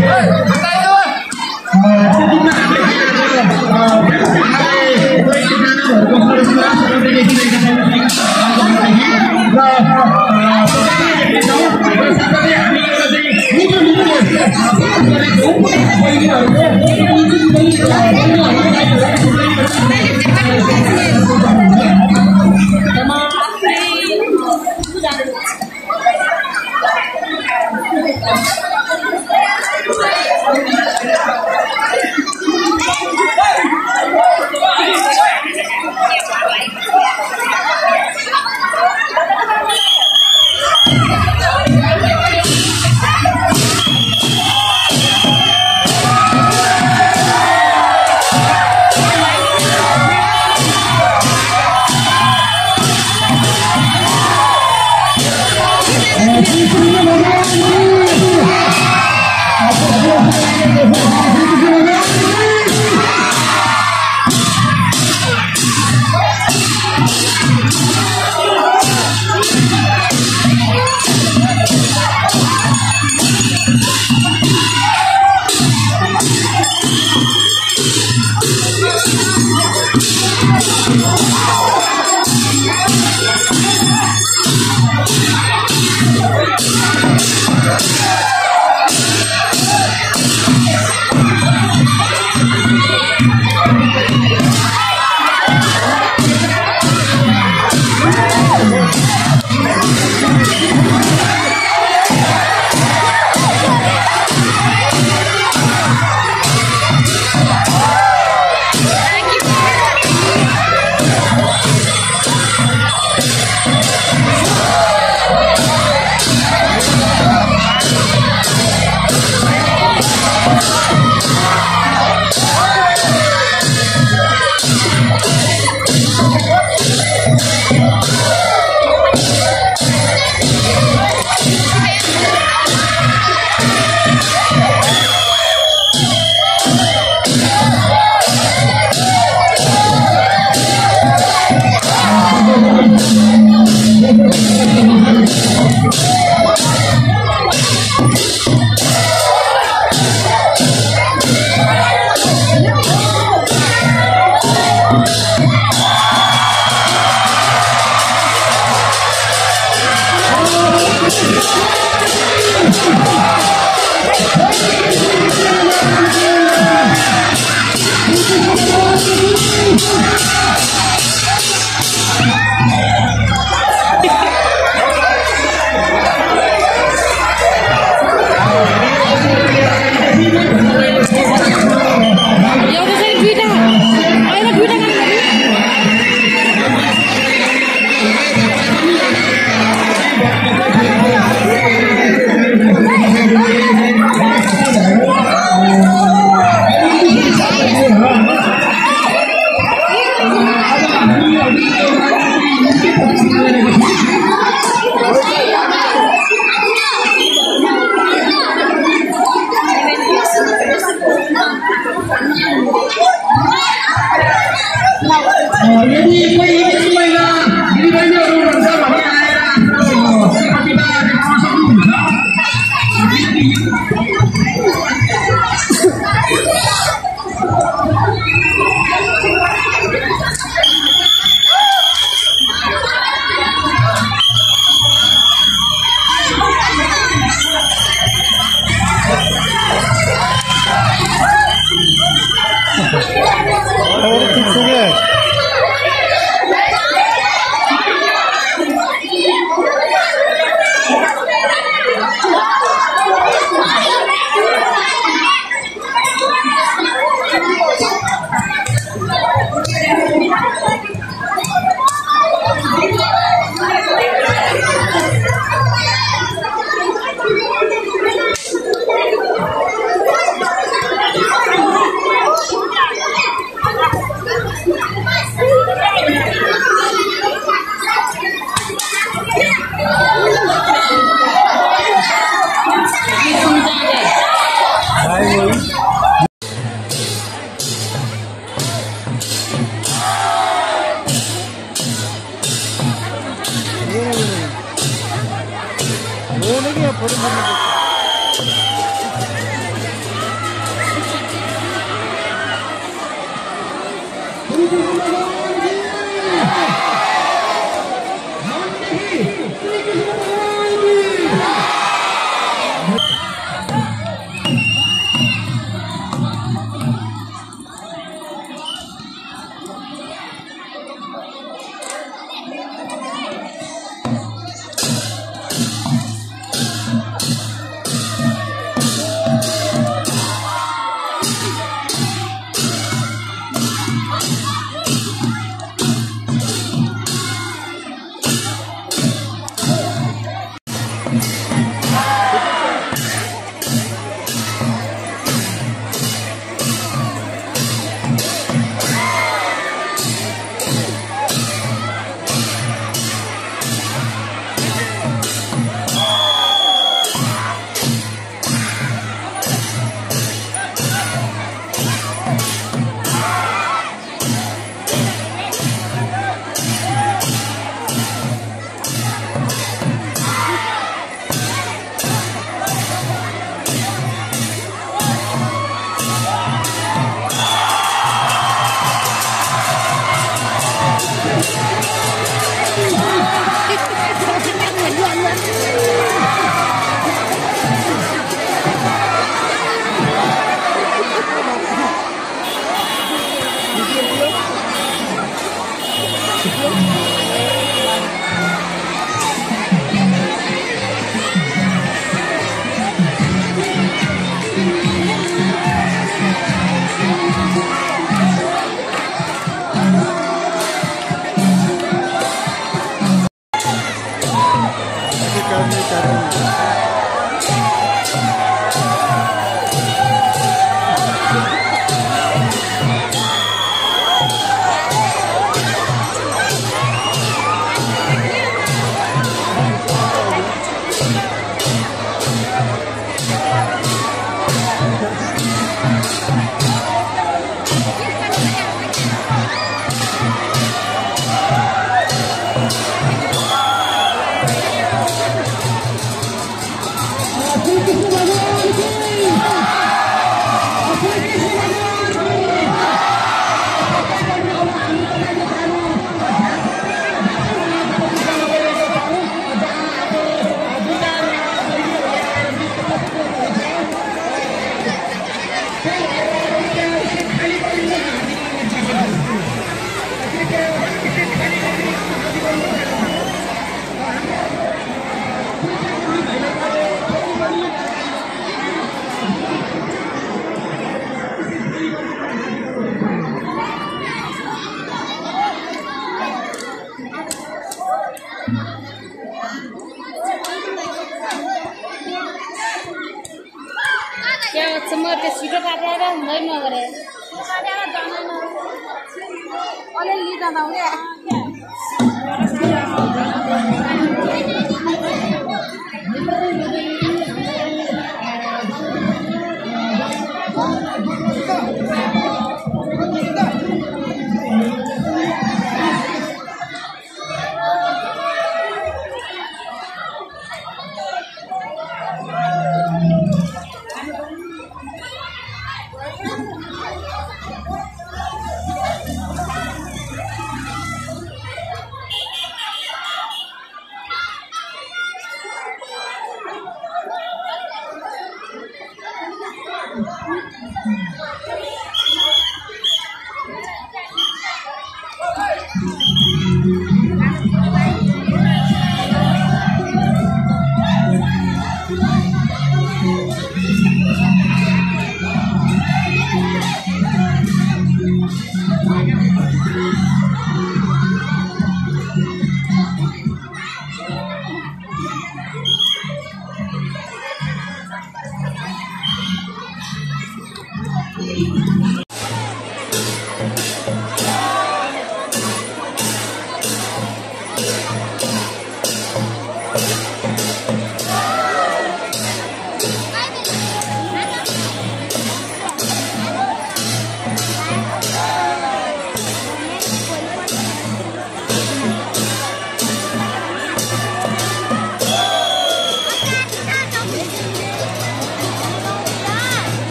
は！एउटा Thank you.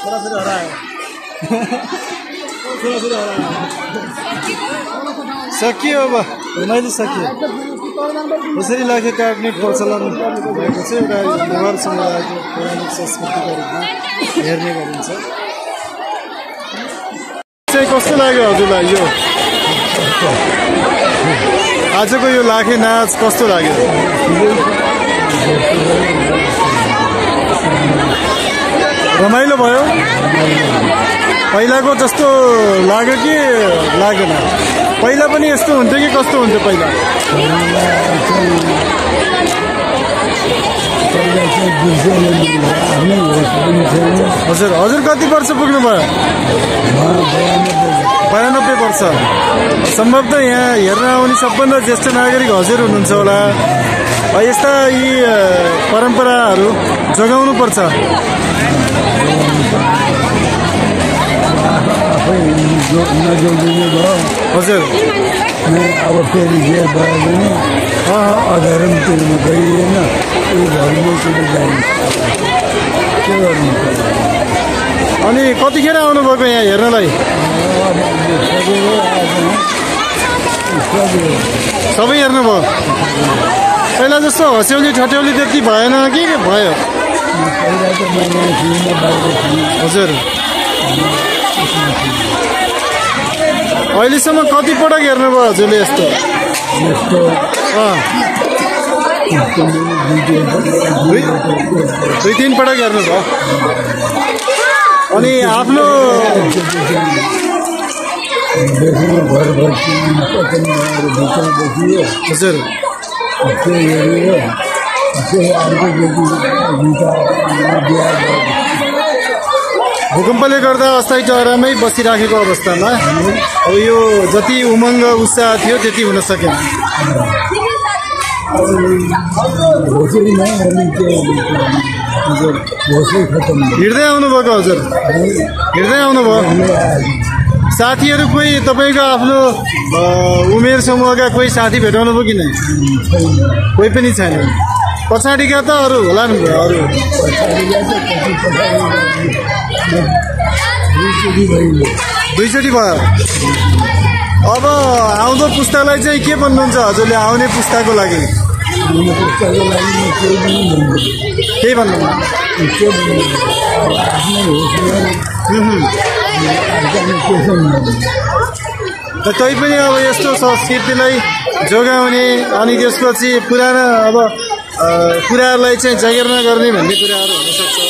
छोराछोरी हरायो सकियो अब। मैले सकियो। यसरी लाखे काट्ने प्रचलन? भएको छ एउटा नेवार समुदायको पौराणिक संस्कृतिको रूपमा हेर्ने गरिन्छ। चाहिँ कस्तो लाग्यो हजुरलाई यो? आजको यो लाखे नाच कस्तो लाग्यो? रमाइलो भयो। पहिलाको जस्तो लाग्यो कि लागेन? पहिला पनि यस्तो हुन्थ्यो कि कस्तो हुन्थ्यो पहिला? हजुर हजुर कति वर्ष पुग्नु भयो बयानब्बे वर्ष। सम्भवतः यहाँ हेर्न आउने सबभन्दा ज्येष्ठ नागरिक हजुर हुनुहुन्छ होला। यस्ता यी परम्पराहरू जोगाउनु पर्छ नजोगिने भयो हजुर अब फेरि जे भयो भने अधर्मतिरमा गइएन यो धर्मतिर जाइन्छ के गर्नु अनि कतिखेर आउनुभएको यहाँ हेर्नलाई? सबै हेर्नुभयो? पहिला जस्तो हँस्यौली ठट्यौली त्यति भएन कि भयो? हजुर। अहिलेसम्म कति पटक हेर्नुभयो हजुरले यस्तो? दुई तिन पटक हेर्नुभयो। अनि आफ्नो हजुर। अर्को भूकम्पले गर्दा अस्थायी टहरामै बसिराखेको अवस्थामा अब यो जति उमङ्ग उत्साह थियो त्यति हुन सकेन। हिँड्दै आउनुभएको हजुर। हिँड्दै आउनुभयो। साथीहरू कोही तपाईँको आफ्नो उमेर समूहका कोही साथी भेटाउनु भयो कि नै? कोही पनि छैन। पछाडिका त अरू होला नि अरू। दुईचोटि भयो। अब आउँदो पुस्तालाई चाहिँ के भन्नुहुन्छ? हजुरले आउने पुस्ताको लागि। के भन्नु त पनि अब यस्तो संस्कृतिलाई जोगाउने अनि त्यसपछि पुरानो अब कुराहरूलाई चाहिँ जागिरमा गर्ने भन्ने कुराहरू हुनसक्छ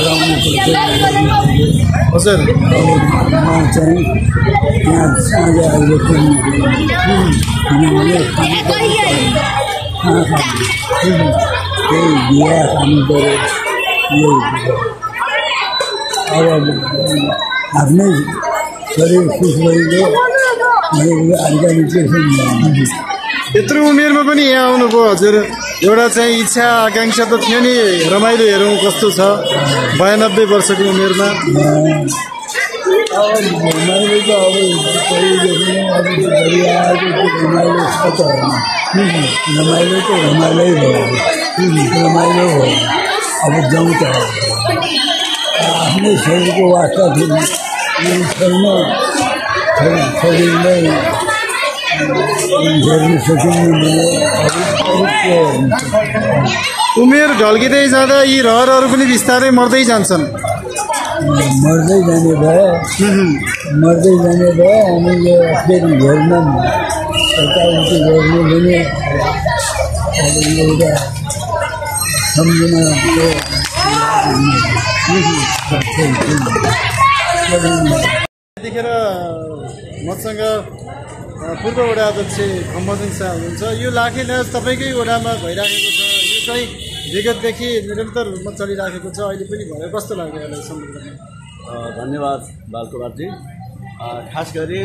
मैले सबै यो पोखरा निकाल्यो पढाउनु पर्छ हजुर म चाहिँ यहाँ साँझ अहिले पनि किनभने त्यही बिहा खानु पऱ्यो यही अब आफ्नै शरीर खुस भइगयो मैले अर्ग्यानिक चाहिँ यत्रो उमेरमा पनि यहाँ आउनुभयो हजुर एउटा चाहिँ इच्छा आकाङ्क्षा त थियो नि। रमाइलो हेरौँ कस्तो छ। बयानब्बे वर्षको उमेरमा। त अब रमाइलो त रमाइलो भयो रमाइलो भयो अब जाउँ त आफ्नै शरीरको वास्ता थियो यो छैन छोरी- शरीरलाई हेर्नु उमेर ढल्किँदै जाँदा यी रहरहरू पनि बिस्तारै मर्दै जान्छन्। मर्दै जाने भयो। मर्दै जाने भयो अनि यो फेरि हेर्न यताउति गर्नु भने एउटा सम्झनाको यतिखेर मसँग पूर्व वडा अध्यक्ष खम्बसिङ शाह हुनुहुन्छ। यो लाखे न्यास तपाईँकै वडामा भइराखेको छ। यो चाहिँ विगतदेखि निरन्तर रूपमा चलिराखेको छ। अहिले पनि भयो कस्तो लाग्यो यसलाई अ, धन्यवाद बालकुमारजी। अ, खास गरी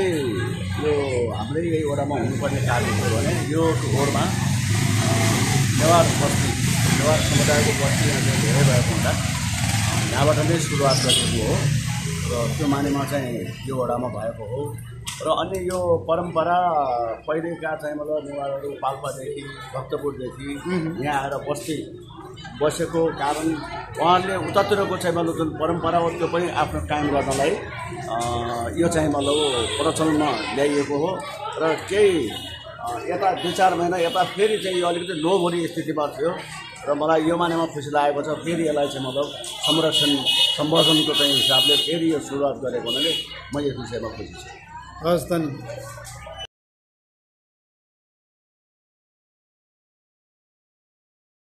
यो हाम्रै यही वडामा हुनुपर्ने कार्य के भने यो अ, नेवार बस्ती नेवार समुदायको बस्ती धेरै भएको हुँदा यहाँबाट नै सुरुवात गरेको हो। र त्यो मानेमा चाहिँ यो वडामा भएको हो। र अन्य यो परम्परा पहिलेका चाहिँ मतलब नेवारहरू पाल्पादेखि भक्तपुरदेखि यहाँ आएर बस्ती बसेको कारण उहाँहरूले उतातिरको चाहिँ मतलब जुन परम्परा हो त्यो पनि आफ्नो कायम गर्नलाई यो चाहिँ मतलब प्रचलनमा ल्याइएको हो। र केही यता दुई चार महिना यता फेरि चाहिँ यो अलिकति लो भोलि स्थितिमा थियो। र मलाई यो मानेमा खुसी लागेको छ फेरि यसलाई चाहिँ मतलब संरक्षण सम्वर्धनको चाहिँ हिसाबले फेरि यो सुरुवात गरेको हुनाले म यस विषयमा खुसी छु। हस् धन्यवाद